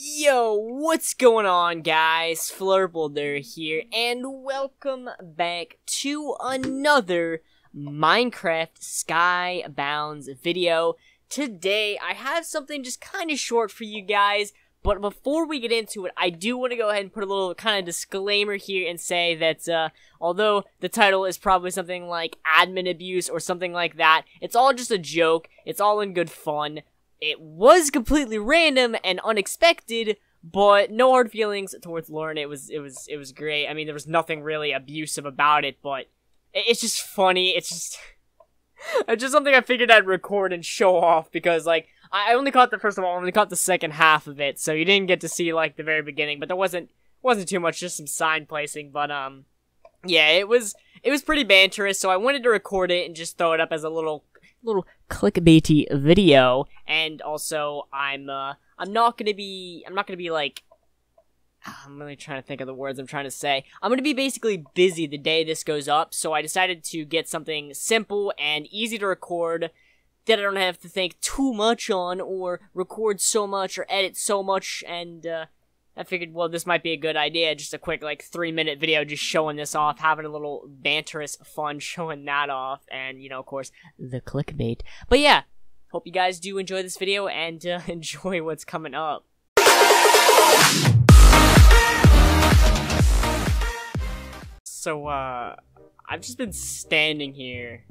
Yo, what's going on, guys? Flurpledur here, and welcome back to another Minecraft Skybounds video. Today, I have something just kind of short for you guys, but before we get into it, I do want to go ahead and put a little kind of disclaimer here and say that, uh, although the title is probably something like admin abuse or something like that, it's all just a joke, it's all in good fun it was completely random and unexpected, but no hard feelings towards Lauren. It was it was it was great. I mean, there was nothing really abusive about it, but it's just funny. It's just it's just something I figured I'd record and show off because like I only caught the first of all, I only caught the second half of it, so you didn't get to see like the very beginning. But there wasn't wasn't too much, just some sign placing. But um, yeah, it was it was pretty banterous. So I wanted to record it and just throw it up as a little little clickbaity video, and also I'm uh, I'm not gonna be I'm not gonna be like I'm really trying to think of the words I'm trying to say. I'm gonna be basically busy the day this goes up, so I decided to get something simple and easy to record that I don't have to think too much on or record so much or edit so much and uh, I figured, well, this might be a good idea. Just a quick, like, three minute video just showing this off, having a little banterous fun showing that off, and, you know, of course, the clickbait. But yeah, hope you guys do enjoy this video and uh, enjoy what's coming up. So, uh, I've just been standing here,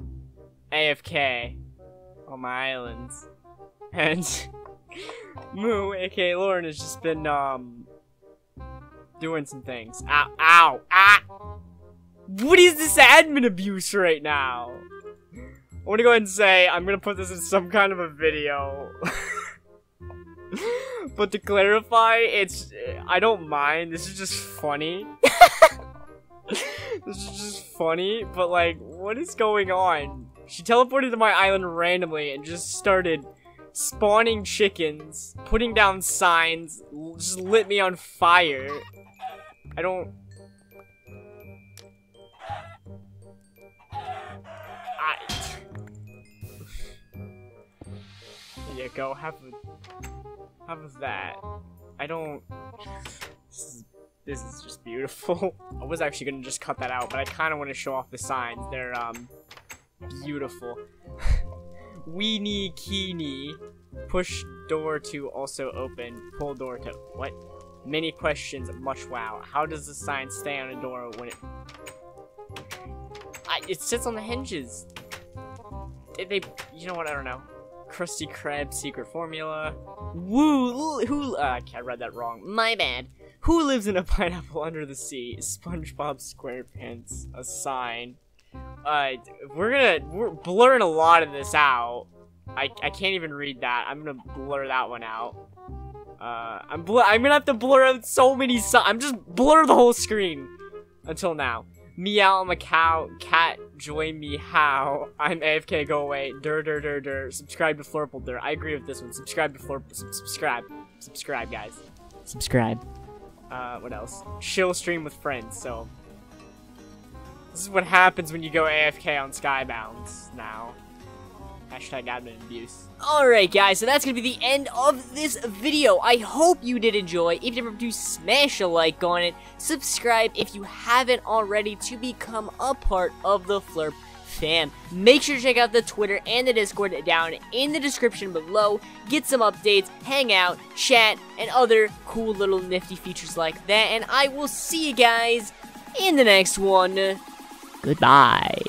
AFK, on my islands, and Moo, aka Lauren, has just been, um, doing some things. Ow, ow, ah! What is this admin abuse right now? I want to go ahead and say, I'm going to put this in some kind of a video. but to clarify, it's, I don't mind, this is just funny. this is just funny, but like, what is going on? She teleported to my island randomly and just started spawning chickens, putting down signs, just lit me on fire. I don't... I... you go, have a... Have that. I don't... This is, this is just beautiful. I was actually gonna just cut that out, but I kind of want to show off the signs. They're, um, beautiful. Weenie Keeny. Push door to also open. Pull door to... What? Many questions, much wow. How does the sign stay on a door when it... I, it sits on the hinges. They, they, you know what, I don't know. Krusty Krab secret formula. Woo, who, uh, I read that wrong. My bad. Who lives in a pineapple under the sea? SpongeBob SquarePants. A sign. Uh, we're gonna, we're blurring a lot of this out. I, I can't even read that. I'm gonna blur that one out. Uh, I'm I'm gonna have to blur out so many so I'm just blur the whole screen until now. Meow, I'm a cow. Cat, joy me how. I'm AFK, go away. Dur, dur, dur, dur. Subscribe to Flurpledur. I agree with this one. Subscribe to Flurple. Subscribe. Subscribe, guys. Subscribe. Uh, what else? Chill stream with friends, so. This is what happens when you go AFK on Skybounds now. Hashtag admin abuse. Alright guys, so that's gonna be the end of this video. I hope you did enjoy. If you didn't do, smash a like on it. Subscribe if you haven't already to become a part of the Flurp fam. Make sure to check out the Twitter and the Discord down in the description below. Get some updates, hang out, chat, and other cool little nifty features like that. And I will see you guys in the next one. Goodbye.